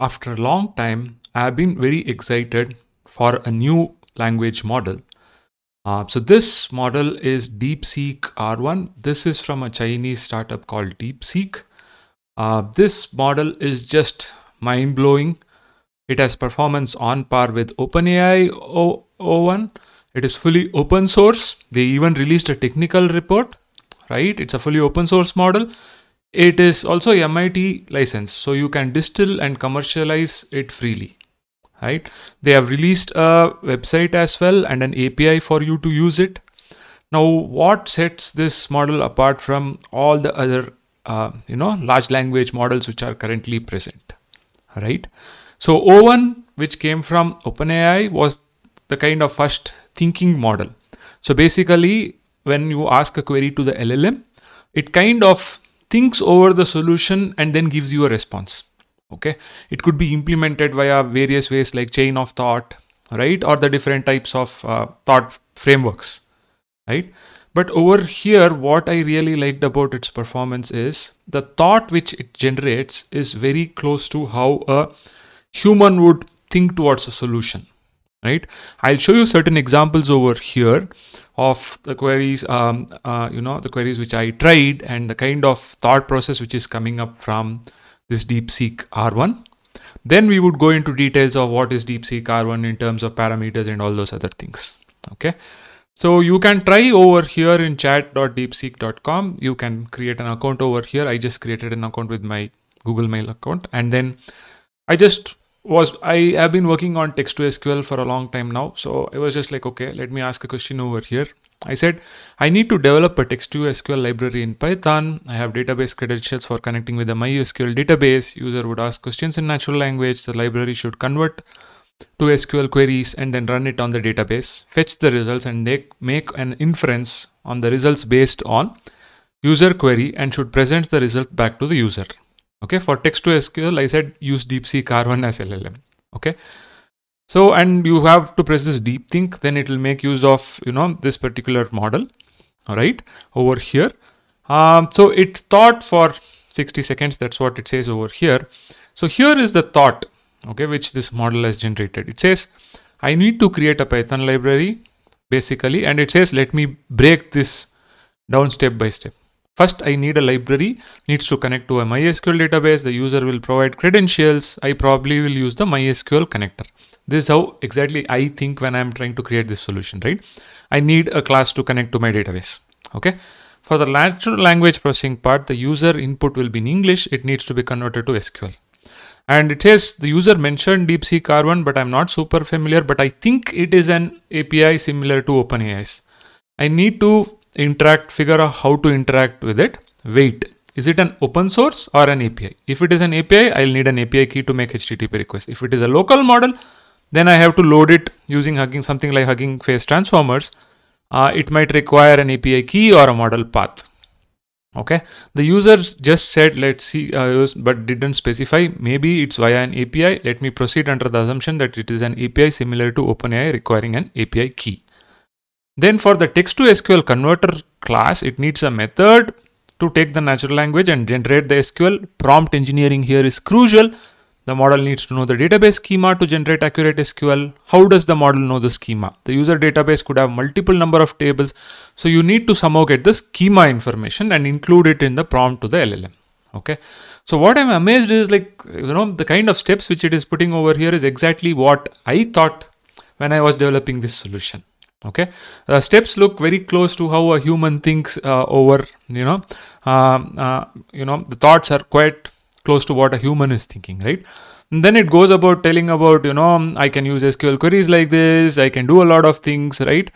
After a long time, I have been very excited for a new language model. Uh, so this model is DeepSeek R1. This is from a Chinese startup called DeepSeek. Uh, this model is just mind blowing. It has performance on par with OpenAI o- O1. It is fully open source. They even released a technical report, right? It's a fully open source model. It is also MIT license, so you can distill and commercialize it freely, right? They have released a website as well and an API for you to use it. Now, what sets this model apart from all the other, uh, you know, large language models which are currently present, right? So O1, which came from OpenAI, was the kind of first thinking model. So basically, when you ask a query to the LLM, it kind of thinks over the solution and then gives you a response. Okay, it could be implemented via various ways like chain of thought, right, or the different types of uh, thought frameworks, right. But over here, what I really liked about its performance is the thought which it generates is very close to how a human would think towards a solution right? I'll show you certain examples over here of the queries um, uh, you know the queries which i tried and the kind of thought process which is coming up from this deepseek r1 then we would go into details of what is deepseek r1 in terms of parameters and all those other things okay? So you can try over here in chat.deepseek.com you can create an account over here. I just created an account with my google mail account. And then i just was I have been working on text to SQL for a long time now. So I was just like, okay, let me ask a question over here. I said, I need to develop a text to SQL library in Python. I have database credentials for connecting with the MySQL database. User would ask questions in natural language. The library should convert to SQL queries and then run it on the database, fetch the results and make, make an inference on the results based on user query and should present the result back to the user. Okay, for text to SQL, I said use DeepSeek R1 as LLM. Okay, so and you have to press this deep think, then it will make use of you know this particular model. All right, over here. Um, so it thought for 60 seconds. That's what it says over here. So here is the thought, okay, which this model has generated. It says I need to create a Python library basically, and it says let me break this down step by step. First, I need a library, needs to connect to a MySQL database. The user will provide credentials. I probably will use the MySQL connector. This is how exactly I think when I'm trying to create this solution, right? I need a class to connect to my database. Okay. For the natural language processing part, the user input will be in English. It needs to be converted to SQL. And it says the user mentioned DeepSeek R1, but I'm not super familiar, but I think it is an API similar to OpenAI's. I need to interact, figure out how to interact with it. Wait, is it an open source or an API? If it is an API, I'll need an API key to make HTTP request. If it is a local model, then I have to load it using Hugging something like Hugging Face transformers. Uh, it might require an API key or a model path. Okay, the user just said let's see, uh, but didn't specify. Maybe it's via an API. Let me proceed under the assumption that it is an API similar to OpenAI requiring an API key. Then for the text to SQL converter class, it needs a method to take the natural language and generate the SQL. Prompt engineering here is crucial. The model needs to know the database schema to generate accurate SQL. How does the model know the schema? The user database could have multiple number of tables. So you need to somehow get the schema information and include it in the prompt to the LLM. Okay. So what I'm amazed is like, you know, the kind of steps which it is putting over here is exactly what I thought when I was developing this solution okay? The steps look very close to how a human thinks uh, over you know um, uh, you know the thoughts are quite close to what a human is thinking right? And then it goes about telling about you know i can use sql queries like this i can do a lot of things right?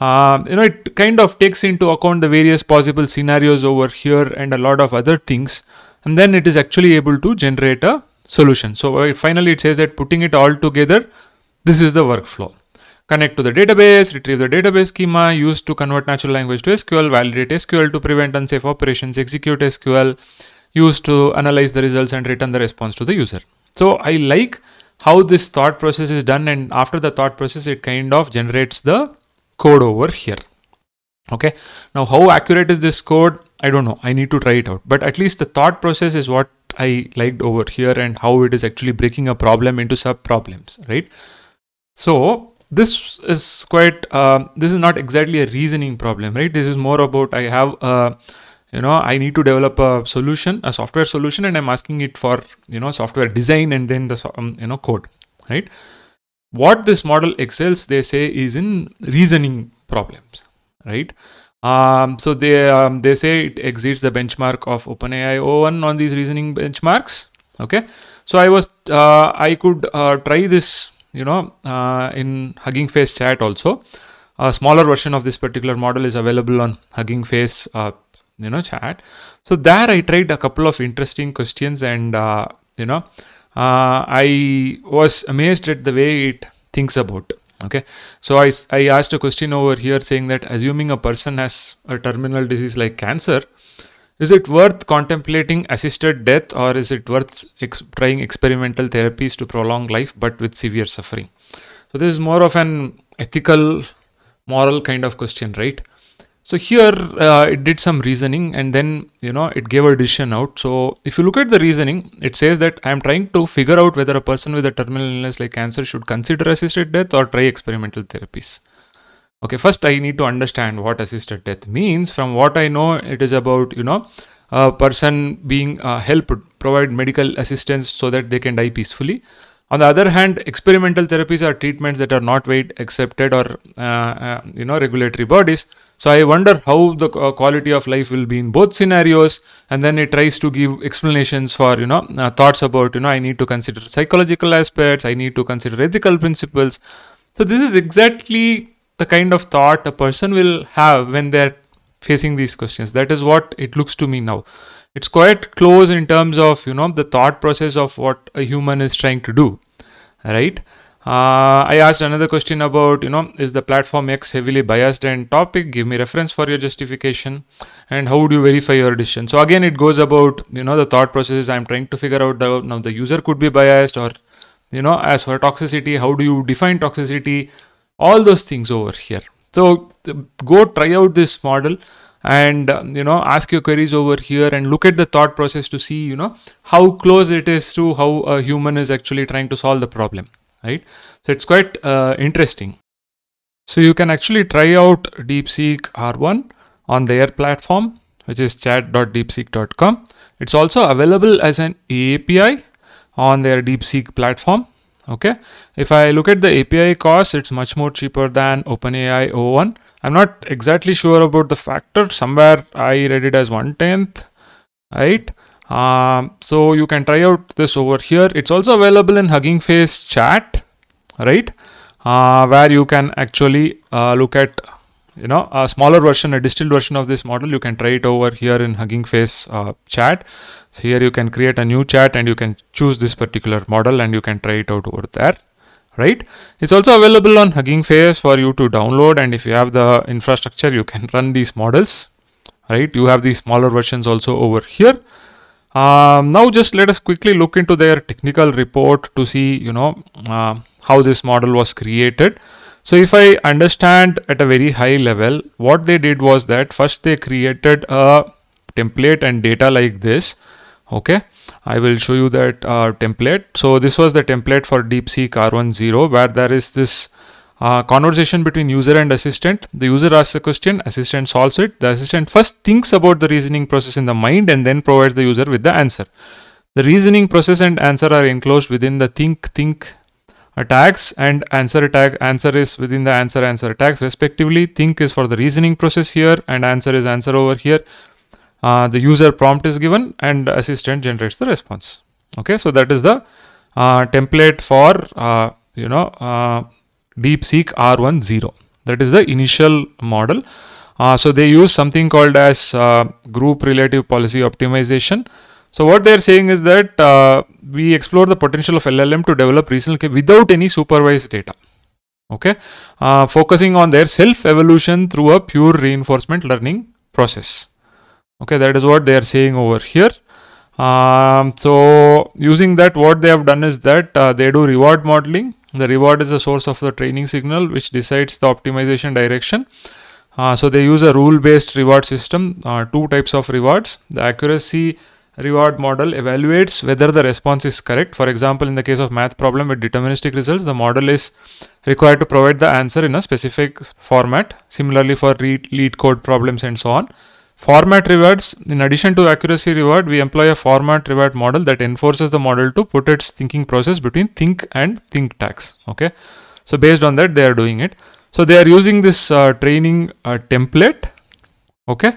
Um, you know it kind of takes into account the various possible scenarios over here and a lot of other things. And then it is actually able to generate a solution. So uh, finally it says that putting it all together this is the workflow connect to the database, retrieve the database schema, used to convert natural language to SQL, validate SQL to prevent unsafe operations, execute SQL, used to analyze the results and return the response to the user. So I like how this thought process is done and after the thought process it kind of generates the code over here. Okay, now how accurate is this code? I don't know. I need to try it out. But at least the thought process is what I liked over here and how it is actually breaking a problem into sub problems, right? So this is quite, uh, this is not exactly a reasoning problem, right? This is more about I have a, you know, I need to develop a solution, a software solution, and I'm asking it for, you know, software design and then the, um, you know, code, right? What this model excels, they say, is in reasoning problems, right? Um, so they um, they say it exceeds the benchmark of OpenAI O1 on these reasoning benchmarks. Okay, so I was uh, I could uh, try this, you know, uh, in Hugging Face chat also. A smaller version of this particular model is available on Hugging Face, uh, you know, chat. So there I tried a couple of interesting questions, and uh, you know, uh, I was amazed at the way it thinks about okay so I, I asked a question over here saying that assuming a person has a terminal disease like cancer is it worth contemplating assisted death or is it worth ex trying experimental therapies to prolong life but with severe suffering so this is more of an ethical moral kind of question right so here uh, it did some reasoning and then you know it gave a decision out. So if you look at the reasoning, it says that I am trying to figure out whether a person with a terminal illness like cancer should consider assisted death or try experimental therapies. Okay, first I need to understand what assisted death means. From what I know, it is about you know a person being uh, helped provide medical assistance so that they can die peacefully. On the other hand, experimental therapies are treatments that are not weight accepted or uh, uh, you know regulatory bodies so I wonder how the uh, quality of life will be in both scenarios, and then it tries to give explanations for you know uh, thoughts about you know I need to consider psychological aspects, I need to consider ethical principles. So this is exactly the kind of thought a person will have when they're facing these questions. That is what it looks to me now. It's quite close in terms of you know the thought process of what a human is trying to do, right? Uh, I asked another question about, you know, is the platform X heavily biased and topic? Give me reference for your justification. And how would you verify your decision? So again, it goes about, you know, the thought processes. I'm trying to figure out the, now the user could be biased or, you know, as for toxicity, how do you define toxicity? All those things over here. So go try out this model and uh, you know ask your queries over here and look at the thought process to see you know how close it is to how a human is actually trying to solve the problem right? So it's quite uh, interesting. So you can actually try out DeepSeek R1 on their platform, which is chat.deepseek.com. It's also available as an API on their DeepSeek platform. Okay. If I look at the API cost, it's much more cheaper than OpenAI O1. I'm not exactly sure about the factor. Somewhere I read it as one tenth, right? Um, so you can try out this over here. It's also available in Hugging Face chat, right? Uh, where you can actually uh, look at you know a smaller version, a distilled version of this model. You can try it over here in Hugging Face uh, chat. So here you can create a new chat and you can choose this particular model and you can try it out over there right it's also available on hugging face for you to download and if you have the infrastructure you can run these models right you have these smaller versions also over here um, now just let us quickly look into their technical report to see, you know, uh, how this model was created. So if I understand at a very high level, what they did was that first they created a template and data like this. Okay, I will show you that uh, template. So this was the template for DeepSeek R1-Zero where there is this uh, conversation between user and assistant. The user asks a question, assistant solves it. The assistant first thinks about the reasoning process in the mind and then provides the user with the answer. The reasoning process and answer are enclosed within the think think tags and answer tag answer is within the answer answer tags respectively. Think is for the reasoning process here and answer is answer over here. Uh, the user prompt is given and assistant generates the response. Okay, so that is the uh, template for uh, you know uh, DeepSeek R1-Zero. That is the initial model. Uh, so they use something called as uh, group relative policy optimization. So what they're saying is that we explore the potential of LLM to develop reasoning without any supervised data. Okay, uh, focusing on their self evolution through a pure reinforcement learning process. Okay, that is what they are saying over here. Um, so using that, what they have done is that uh, they do reward modeling the reward is the source of the training signal which decides the optimization direction. Uh, so they use a rule based reward system, uh, two types of rewards. The accuracy reward model evaluates whether the response is correct. For example, in the case of math problem with deterministic results, the model is required to provide the answer in a specific format. Similarly, for LeetCode problems and so on. Format rewards, in addition to accuracy reward, we employ a format reward model that enforces the model to put its thinking process between think and think tags. Okay. So based on that, they are doing it. So they are using this uh, training uh, template. Okay.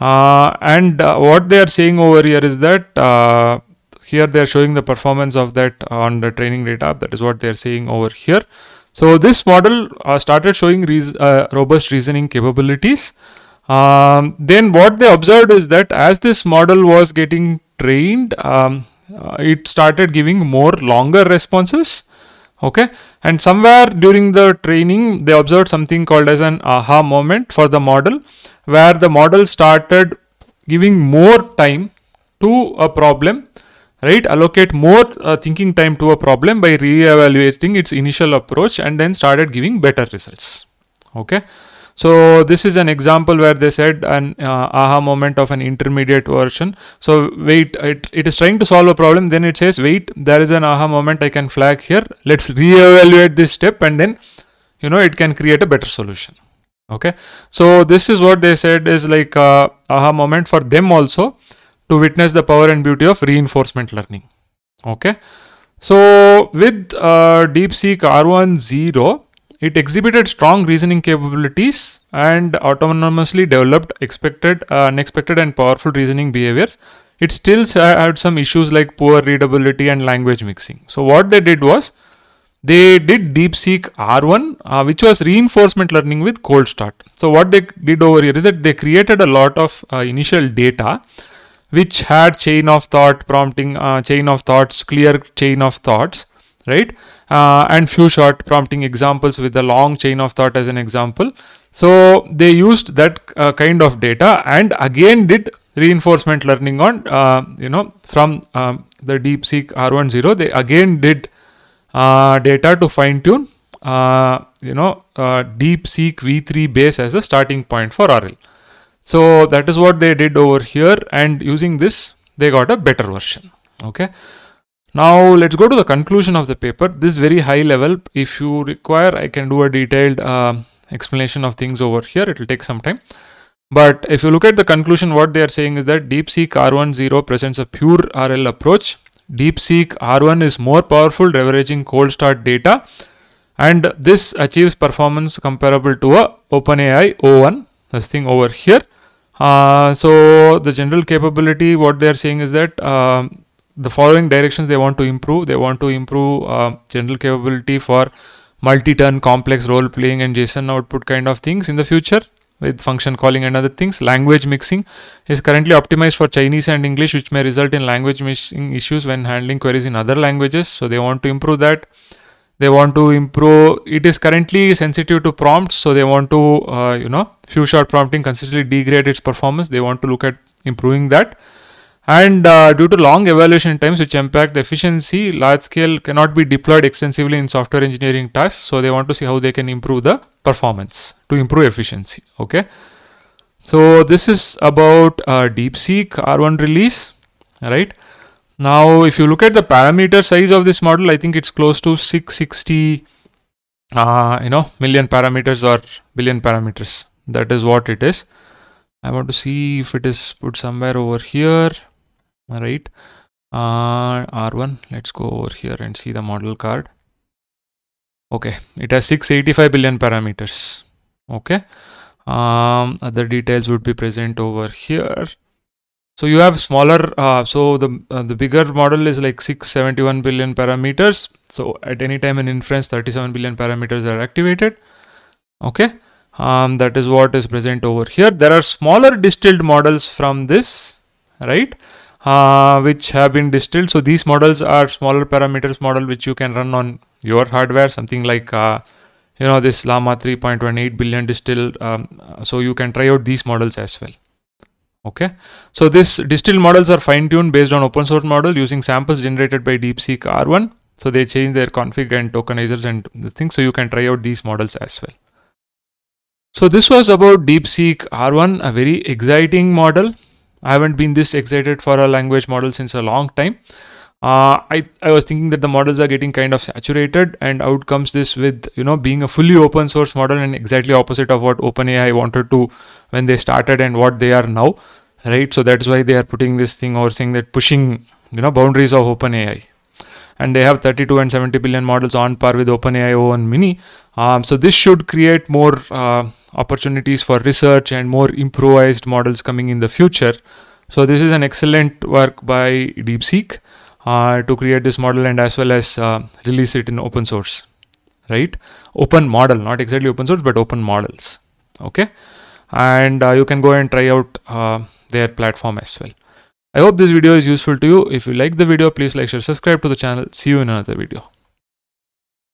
Uh, and uh, what they are saying over here is that uh, here they are showing the performance of that on the training data. That is what they are saying over here. So this model uh, started showing robust reasoning capabilities. Um, then what they observed is that as this model was getting trained, um, uh, it started giving more longer responses. Okay, and somewhere during the training, they observed something called as an aha moment for the model, where the model started giving more time to a problem right? Allocate more uh, thinking time to a problem by re-evaluating its initial approach and then started giving better results. Okay so this is an example where they said an uh, aha moment of an intermediate version. So wait, it, it is trying to solve a problem. Then it says, wait, there is an aha moment I can flag here. Let's re-evaluate this step and then, you know, it can create a better solution. Okay. So this is what they said is like uh, aha moment for them also to witness the power and beauty of reinforcement learning. Okay. So with uh, DeepSeek R1-Zero, it exhibited strong reasoning capabilities and autonomously developed expected, uh, unexpected and powerful reasoning behaviors. It still had some issues like poor readability and language mixing. So what they did was they did DeepSeek R1, uh, which was reinforcement learning with cold start. So what they did over here is that they created a lot of uh, initial data which had chain of thought prompting, uh, chain of thoughts, clear chain of thoughts, right? Uh, and few shot prompting examples with a long chain of thought as an example. So they used that uh, kind of data and again did reinforcement learning on, uh, you know, from um, the DeepSeek R1-Zero, they again did uh, data to fine tune, uh, you know, uh, DeepSeek V3 base as a starting point for RL. So that is what they did over here and using this, they got a better version. Okay. Now let's go to the conclusion of the paper. This is very high level. If you require, I can do a detailed uh, explanation of things over here. It will take some time. But if you look at the conclusion, what they are saying is that DeepSeek R1-Zero presents a pure RL approach. DeepSeek R1 is more powerful, leveraging cold start data. And this achieves performance comparable to a OpenAI O1, this thing over here. Uh, so the general capability, what they are saying is that uh, the following directions they want to improve. They want to improve uh, general capability for multi-turn complex role playing and JSON output kind of things in the future with function calling and other things. Language mixing is currently optimized for Chinese and English, which may result in language mixing issues when handling queries in other languages. So they want to improve that. They want to improve. It is currently sensitive to prompts, so they want to, uh, you know, few shot prompting consistently degrade its performance. They want to look at improving that. And uh, due to long evaluation times which impact the efficiency, large scale cannot be deployed extensively in software engineering tasks. So they want to see how they can improve the performance to improve efficiency. Okay. So this is about uh, DeepSeek R1 release, right? Now, if you look at the parameter size of this model, I think it's close to 660, uh, you know, million parameters or billion parameters. That is what it is. I want to see if it is put somewhere over here right? Uh, r1 let's go over here and see the model card. Okay it has 685 billion parameters. Okay? Um, other details would be present over here. So you have smaller uh, so the uh, the bigger model is like 671 billion parameters. So at any time in inference 37 billion parameters are activated. Okay? Um, that is what is present over here. There are smaller distilled models from this right uh, which have been distilled. So these models are smaller parameters model which you can run on your hardware, something like uh, you know this Llama 3.18 billion distilled. Um, so you can try out these models as well. Okay, so this distilled models are fine-tuned based on open source model using samples generated by DeepSeek R1. So they change their config and tokenizers and the thing. So you can try out these models as well. So this was about DeepSeek R1, a very exciting model I haven't been this excited for a language model since a long time. Uh, I, I was thinking that the models are getting kind of saturated and out comes this with you know being a fully open source model and exactly opposite of what OpenAI wanted to when they started and what they are now right so that's why they are putting this thing or saying that pushing you know boundaries of OpenAI and they have 32 and 70 billion models on par with OpenAI O1 Mini. Um, so this should create more uh, opportunities for research and more improvised models coming in the future. So this is an excellent work by DeepSeek uh, to create this model and as well as uh, release it in open source, right? Open model, not exactly open source, but open models. Okay, and uh, you can go and try out uh, their platform as well. I hope this video is useful to you. If you like the video, please like, share, subscribe to the channel. See you in another video.